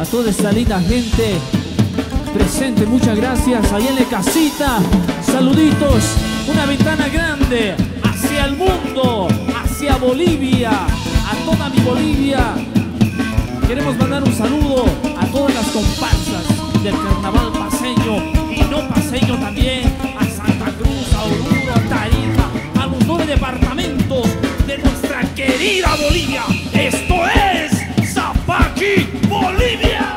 a toda esta linda gente presente. Muchas gracias. Allá en casita, saluditos. Una ventana grande hacia el mundo, hacia Bolivia, a toda mi Bolivia. Queremos mandar un saludo a todas las comparsas del carnaval paseño y no paseño también, a Santa Cruz, a Oruro, a Tarija, a los nueve departamentos de nuestra querida Bolivia. 我力量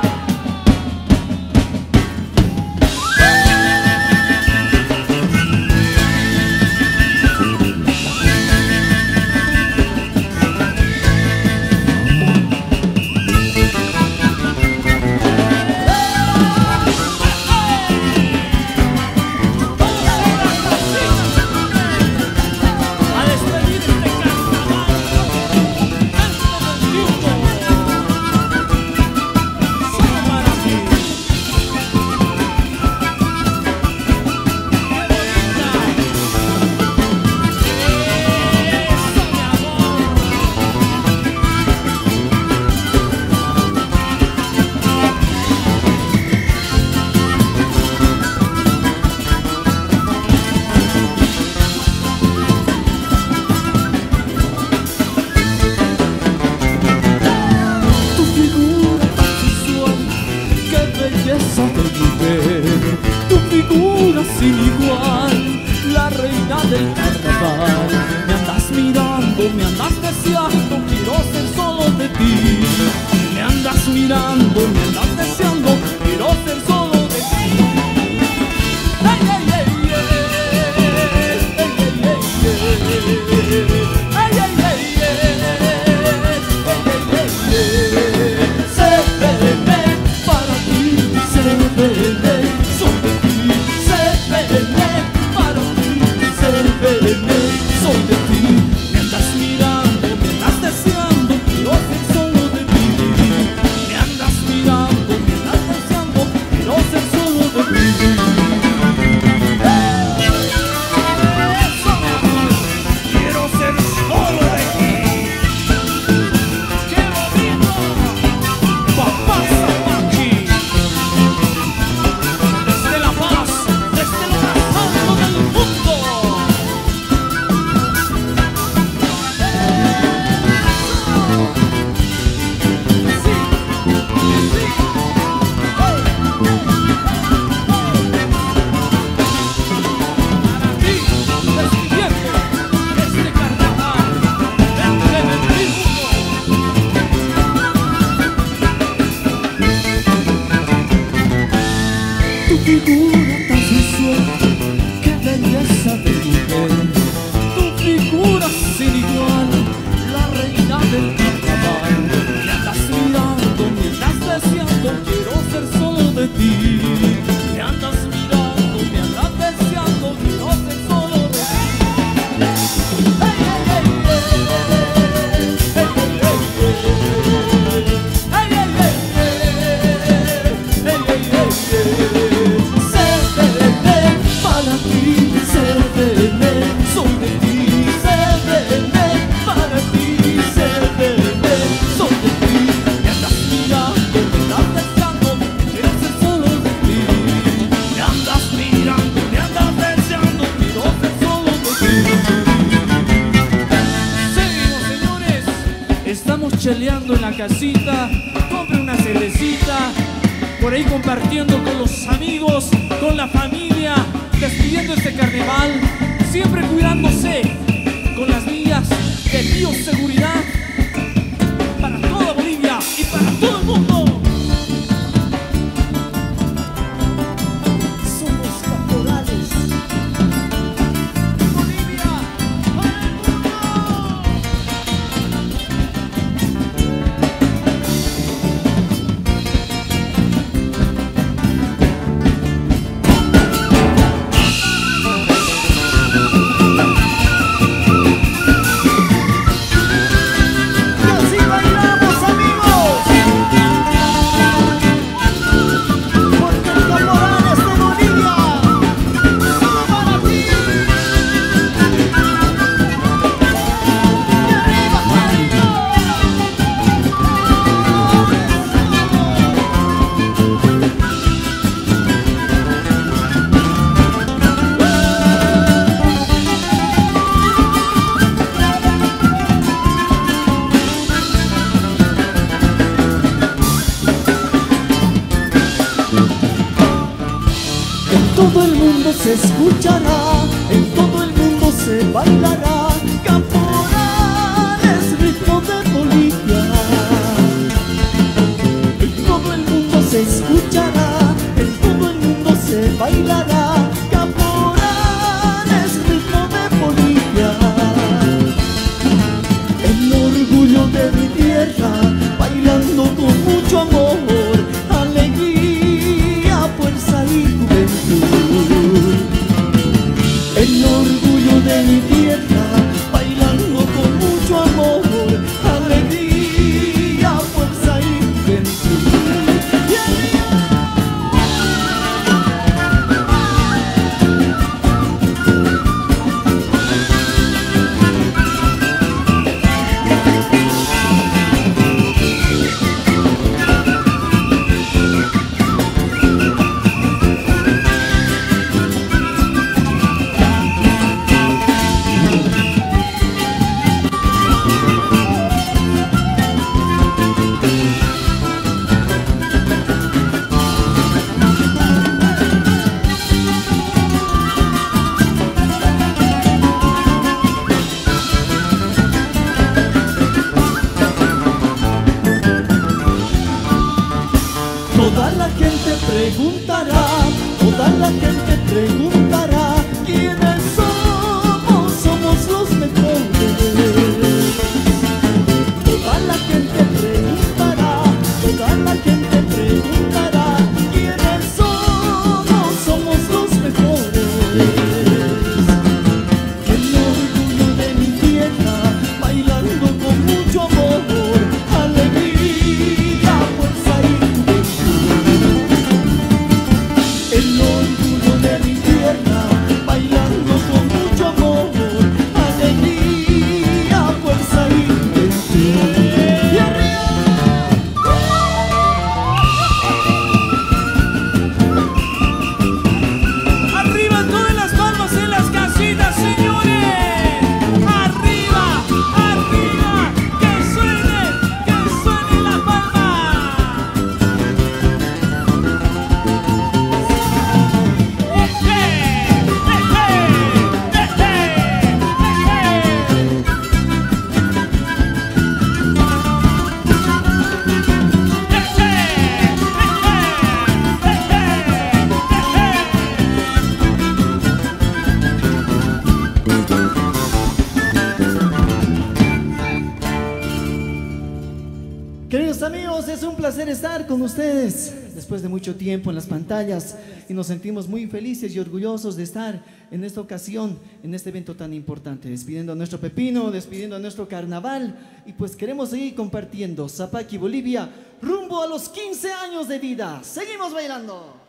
después de mucho tiempo en las pantallas, y nos sentimos muy felices y orgullosos de estar en esta ocasión, en este evento tan importante, despidiendo a nuestro Pepino, despidiendo a nuestro carnaval, y pues queremos seguir compartiendo Zapaki Bolivia rumbo a los 15 años de vida. Seguimos bailando.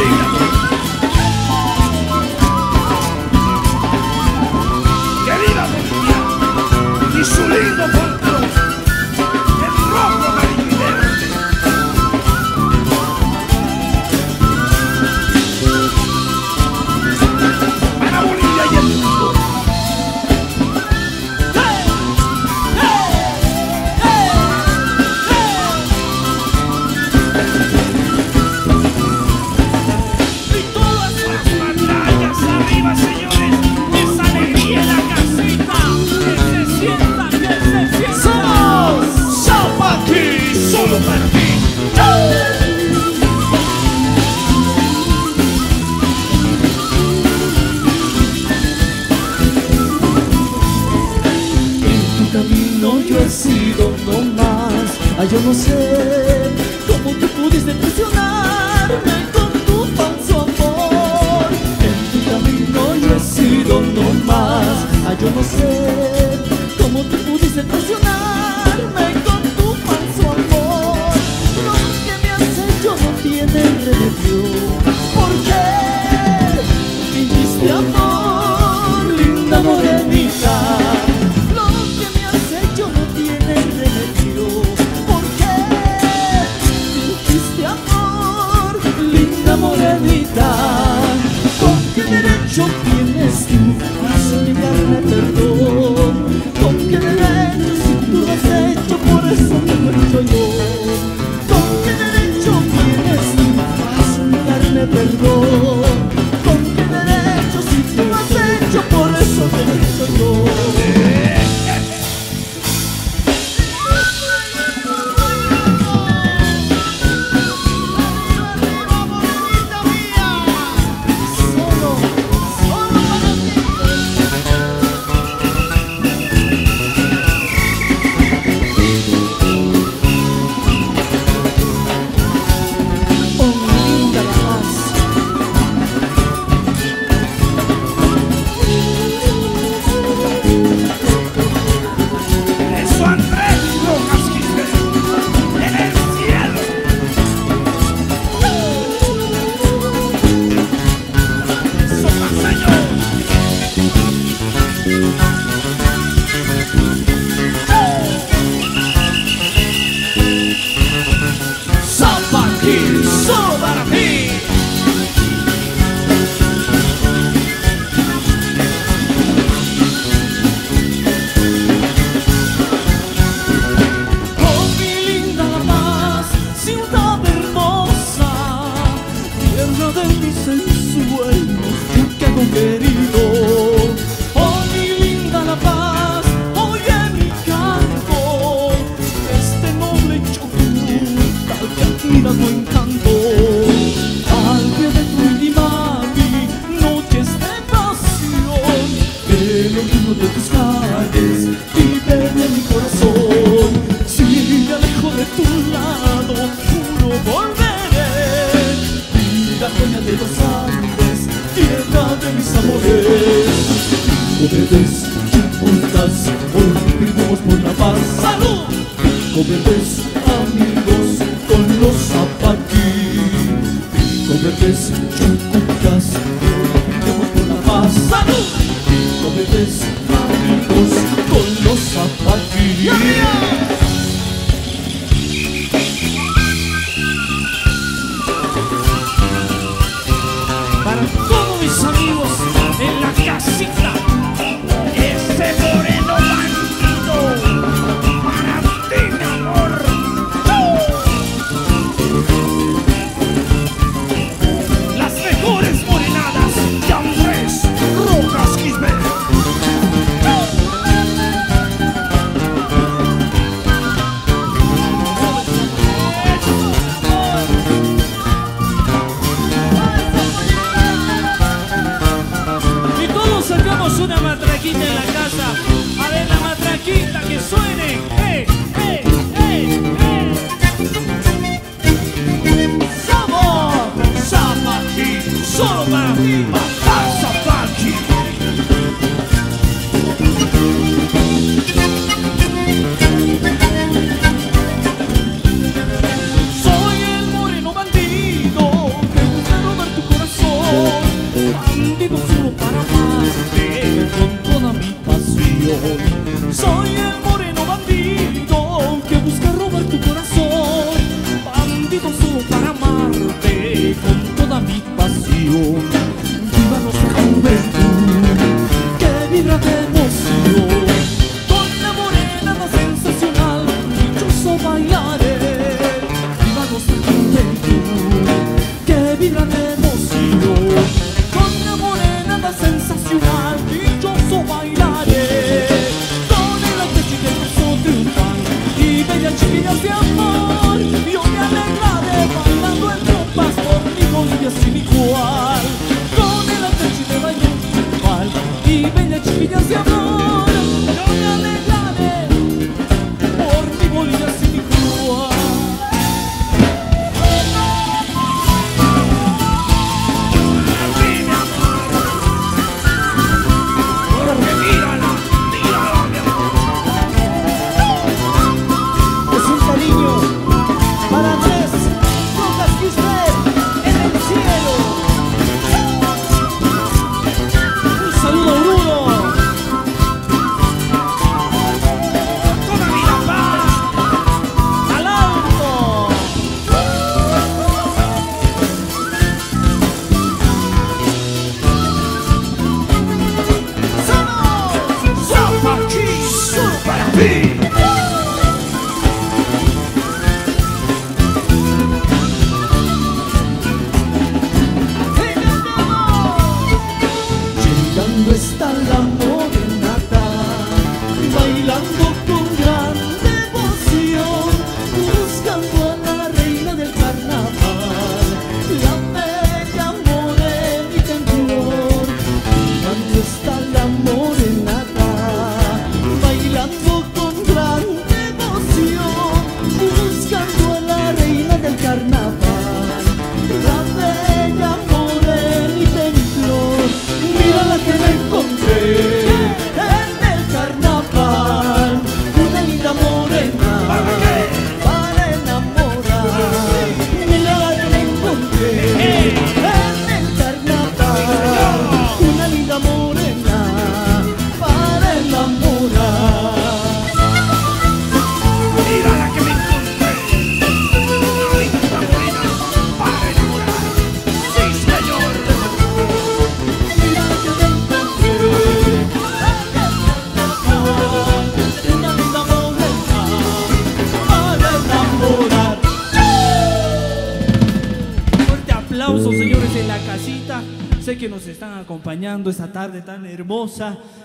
thing.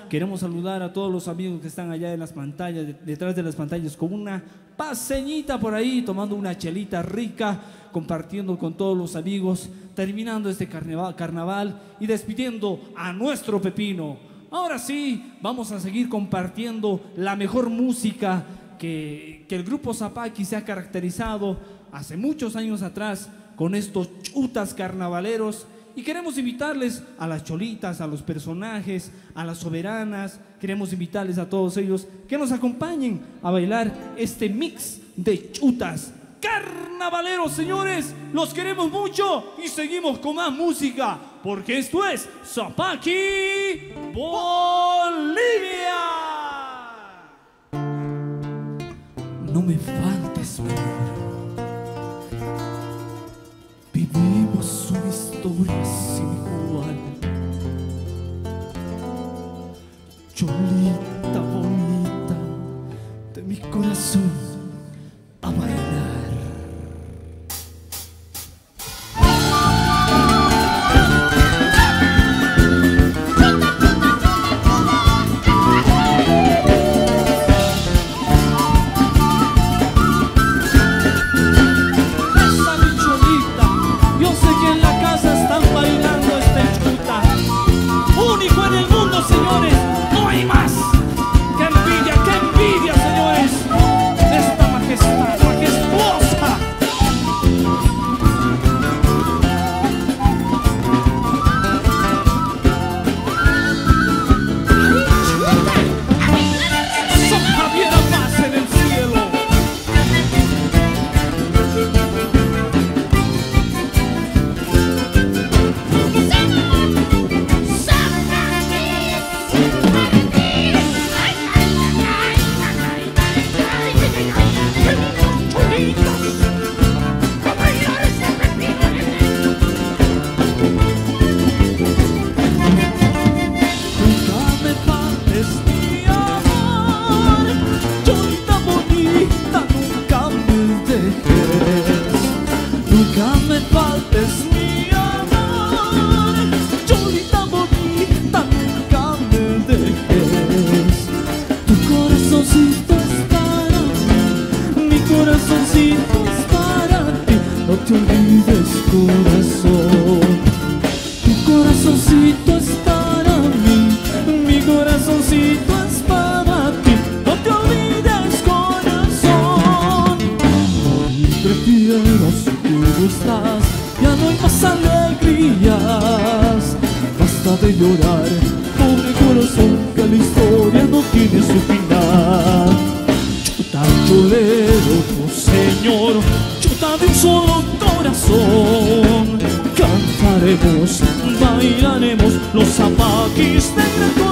Queremos saludar a todos los amigos que están allá en las pantallas, de- detrás de las pantallas, con una paseñita por ahí, tomando una chelita rica, compartiendo con todos los amigos, terminando este carnaval, carnaval y despidiendo a nuestro pepino. Ahora sí, vamos a seguir compartiendo la mejor música que, que el grupo Zapaki se ha caracterizado hace muchos años atrás con estos chutas carnavaleros. Y queremos invitarles a las cholitas, a los personajes, a las soberanas. Queremos invitarles a todos ellos que nos acompañen a bailar este mix de chutas carnavaleros, señores. Los queremos mucho y seguimos con más música porque esto es Zapaki Bolivia. No me faltes, amor. Una historia sin igual. Cholita bonita de mi corazón a los zapaquis del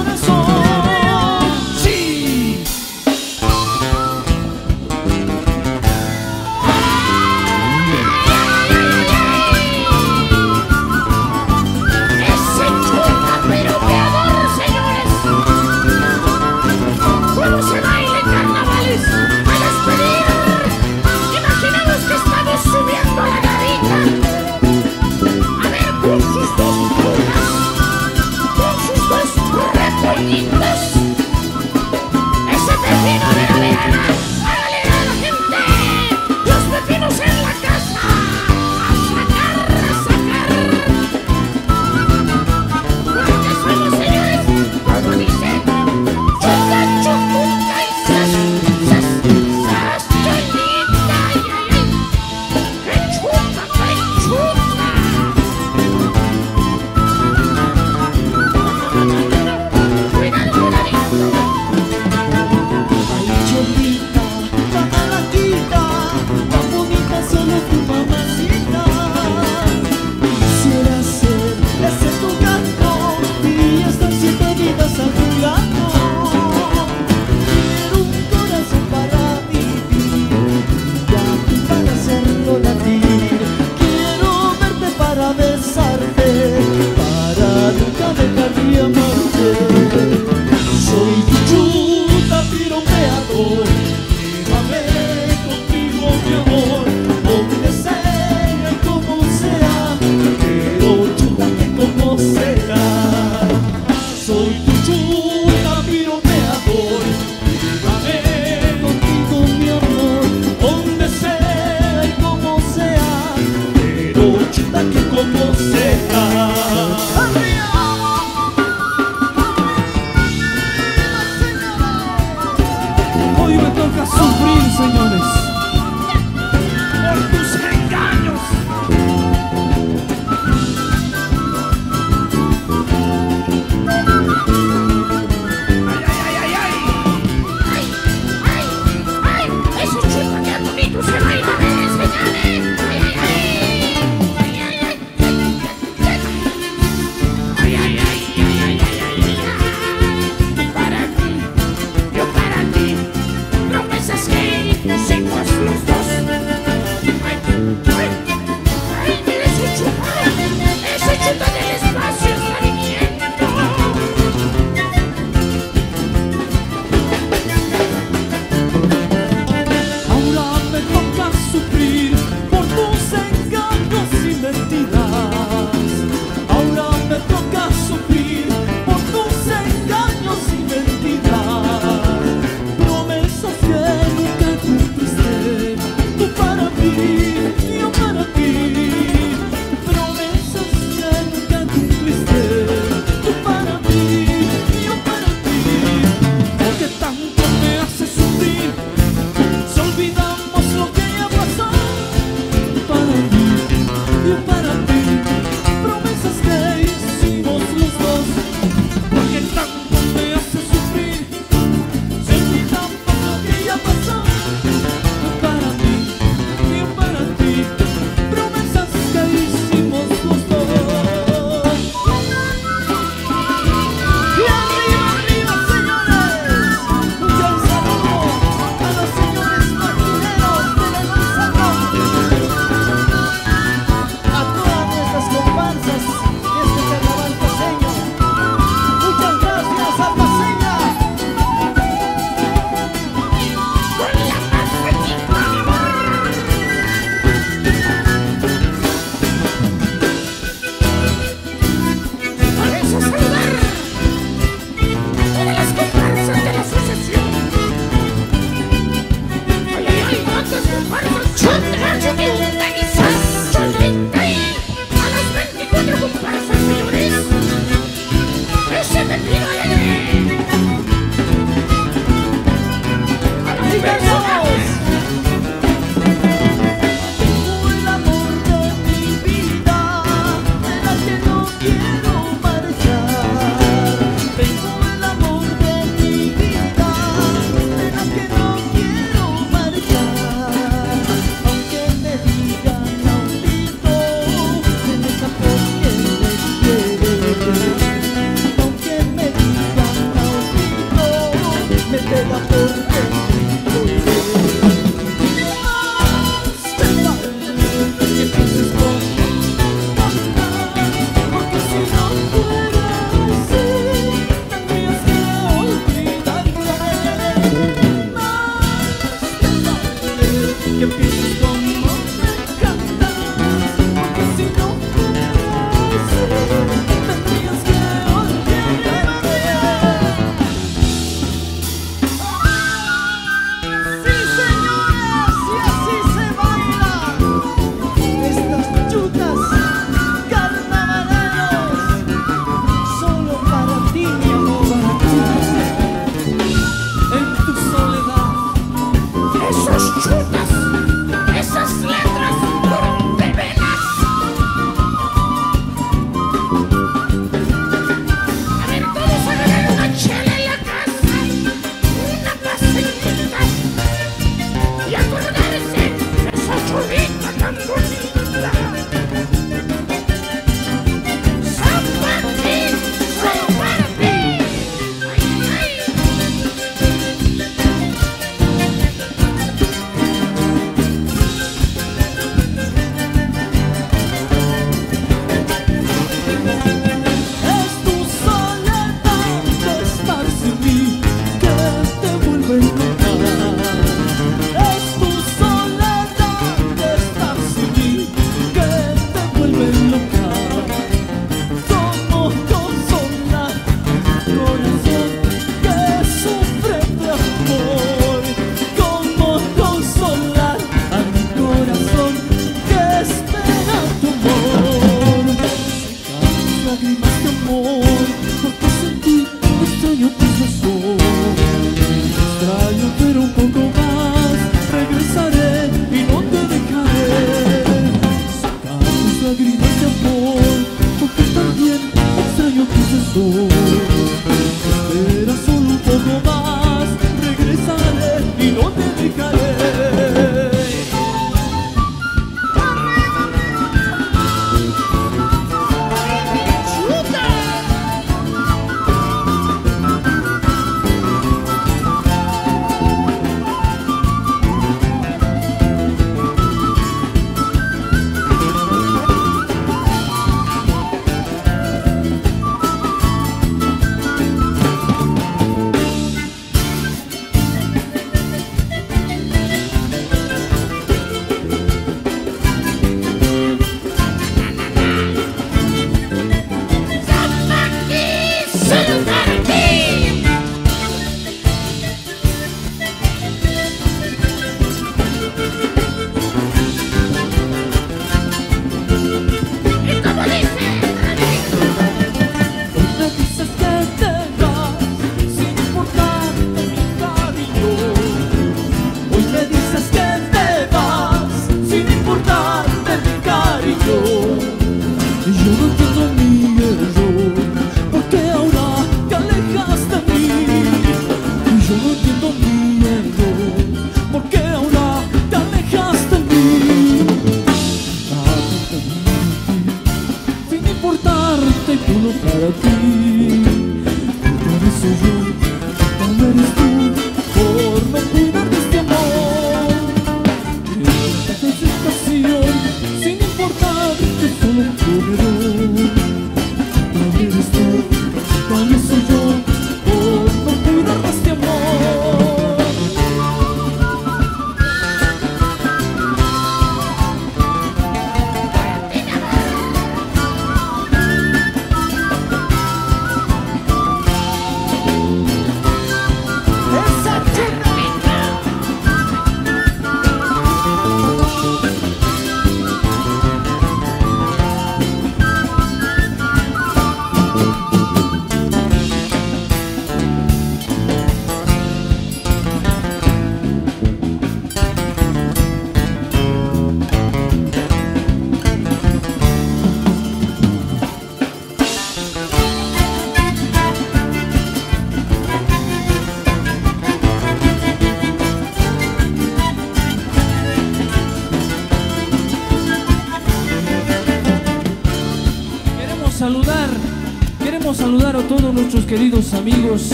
amigos,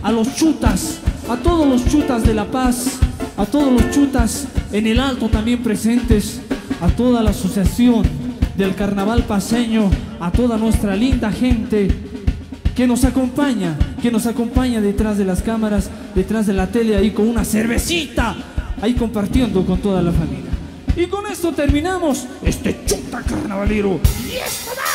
a los chutas, a todos los chutas de La Paz, a todos los chutas en el Alto también presentes, a toda la asociación del Carnaval Paseño, a toda nuestra linda gente que nos acompaña, que nos acompaña detrás de las cámaras, detrás de la tele, ahí con una cervecita, ahí compartiendo con toda la familia. Y con esto terminamos este chuta carnavalero. Y esto más.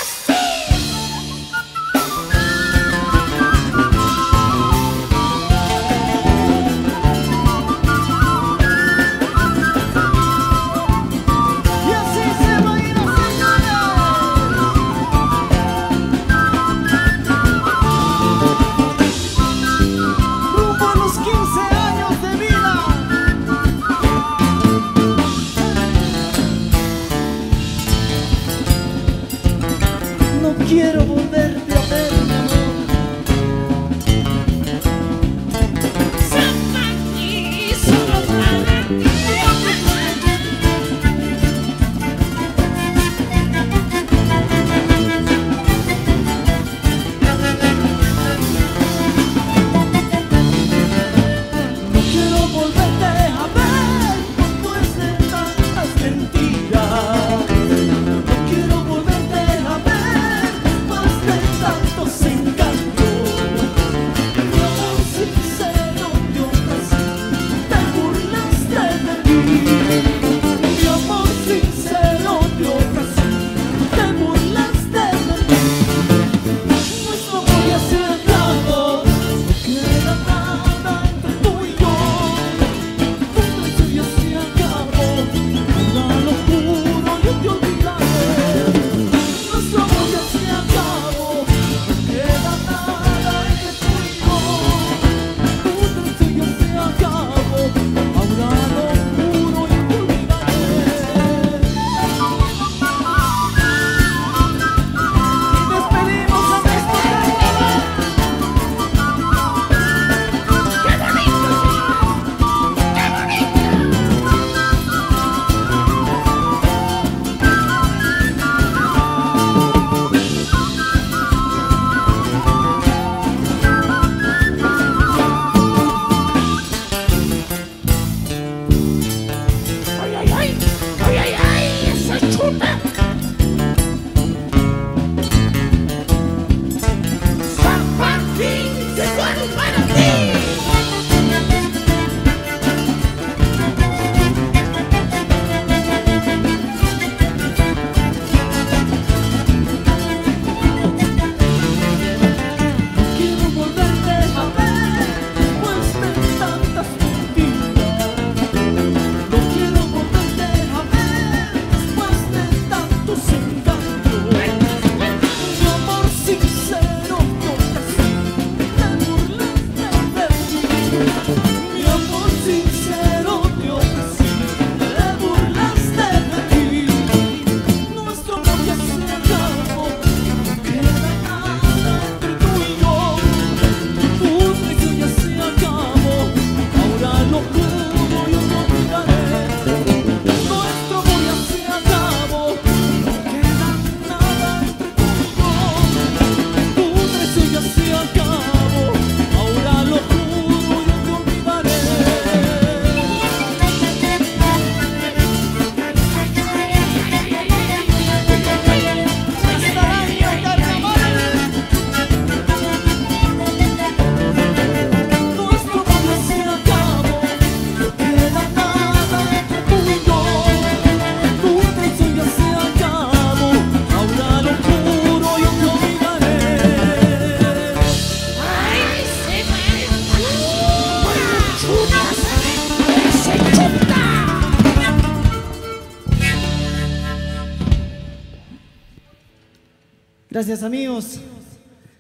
Gracias amigos,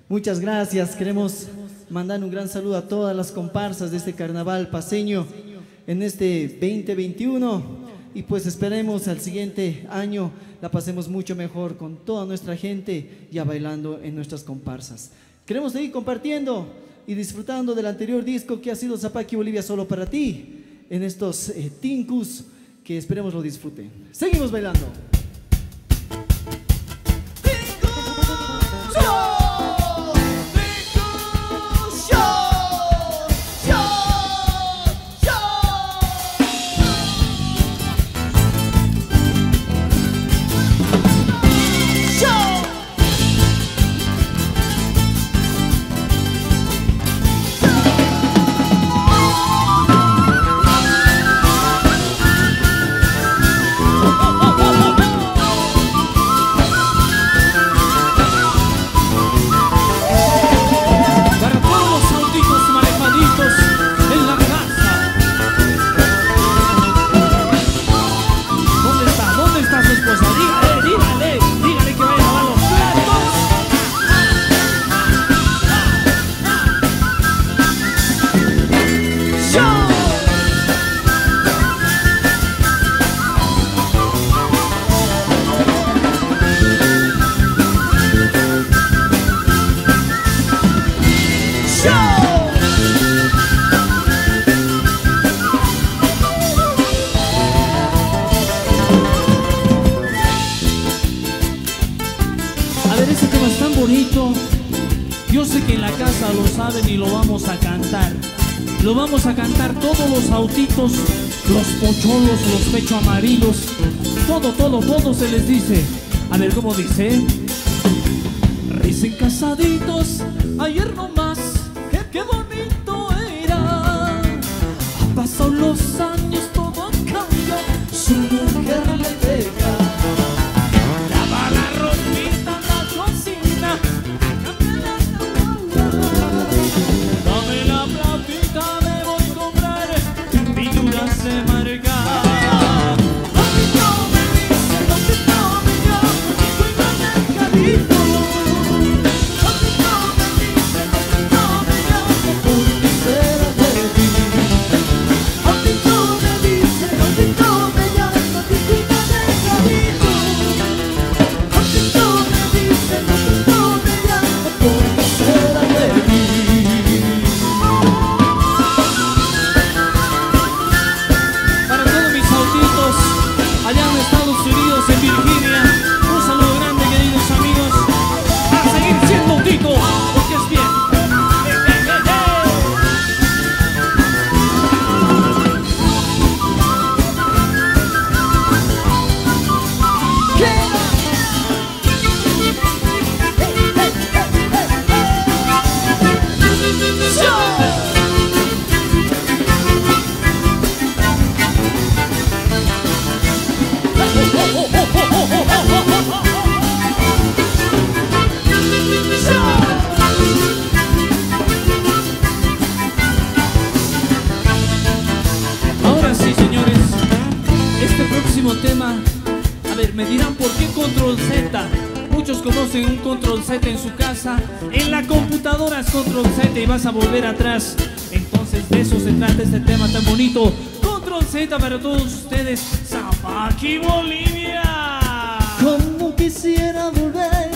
muchas gracias. Queremos mandar un gran saludo a todas las comparsas de este carnaval paseño en este 2021 y pues esperemos al siguiente año la pasemos mucho mejor con toda nuestra gente ya bailando en nuestras comparsas. Queremos seguir compartiendo y disfrutando del anterior disco que ha sido Zapaki Bolivia solo para ti en estos eh, tincus que esperemos lo disfruten. Seguimos bailando. ese tema es tan bonito. Yo sé que en la casa lo saben y lo vamos a cantar. Lo vamos a cantar todos los autitos, los pocholos, los pecho amarillos. Todo, todo, todo se les dice. A ver cómo dice. Recién casaditos, ayer nomás. Qué, qué bonito. hace un control Z en su casa, en la computadora es control Z y vas a volver atrás. Entonces de eso se trata este tema tan bonito. Control Z para todos ustedes, Zapaki Bolivia. Como quisiera volver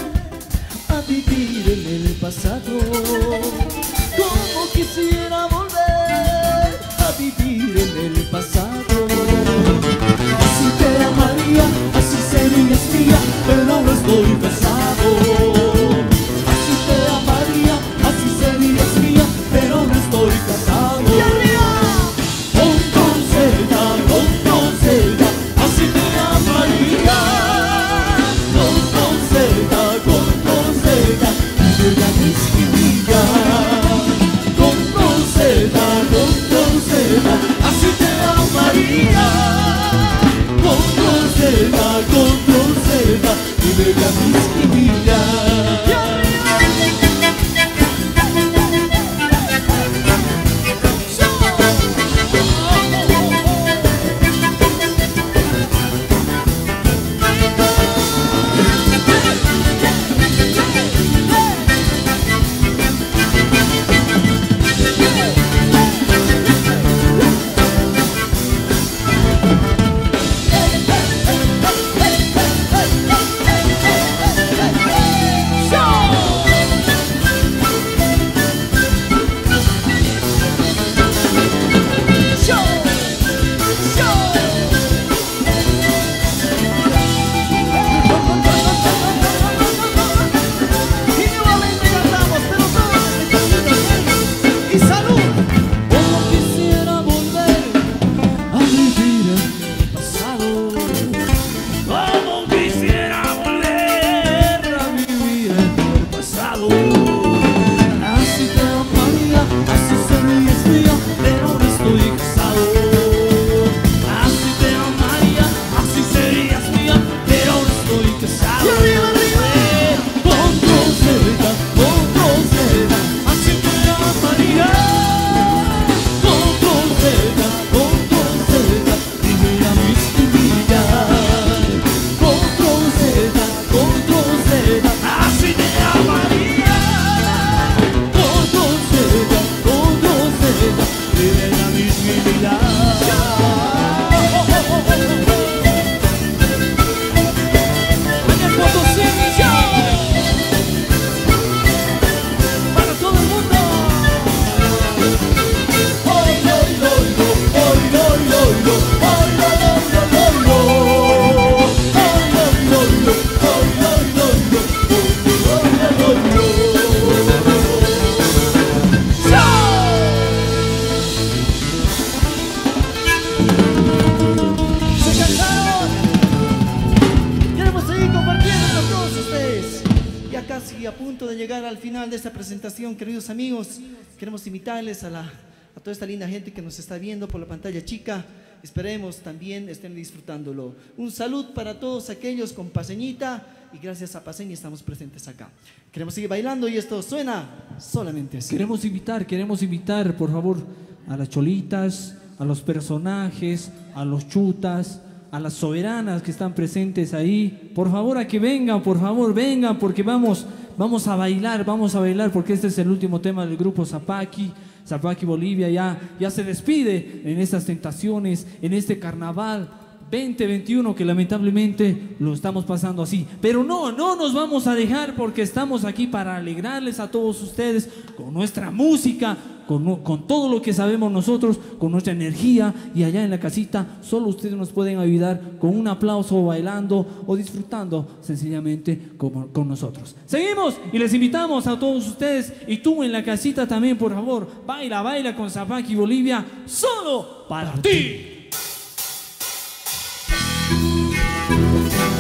a vivir en el pasado. Como quisiera volver a vivir en el pasado. Así te amaría, así serías mía. Queremos invitarles a, la, a toda esta linda gente que nos está viendo por la pantalla chica. Esperemos también estén disfrutándolo. Un salud para todos aquellos con Paseñita y gracias a Paseña estamos presentes acá. Queremos seguir bailando y esto suena solamente así. Queremos invitar, queremos invitar, por favor, a las cholitas, a los personajes, a los chutas, a las soberanas que están presentes ahí. Por favor, a que vengan, por favor, vengan, porque vamos, vamos a bailar, vamos a bailar, porque este es el último tema del grupo Zapaki. Zapaki Bolivia ya, ya se despide en estas tentaciones, en este carnaval 2021 que lamentablemente lo estamos pasando así. Pero no, no nos vamos a dejar porque estamos aquí para alegrarles a todos ustedes con nuestra música, con, con, todo lo que sabemos nosotros, con nuestra energía y allá en la casita solo ustedes nos pueden ayudar con un aplauso bailando o disfrutando sencillamente con, con nosotros. Seguimos y les invitamos a todos ustedes y tú en la casita también por favor, baila, baila con Zapaki Bolivia solo para ti. Música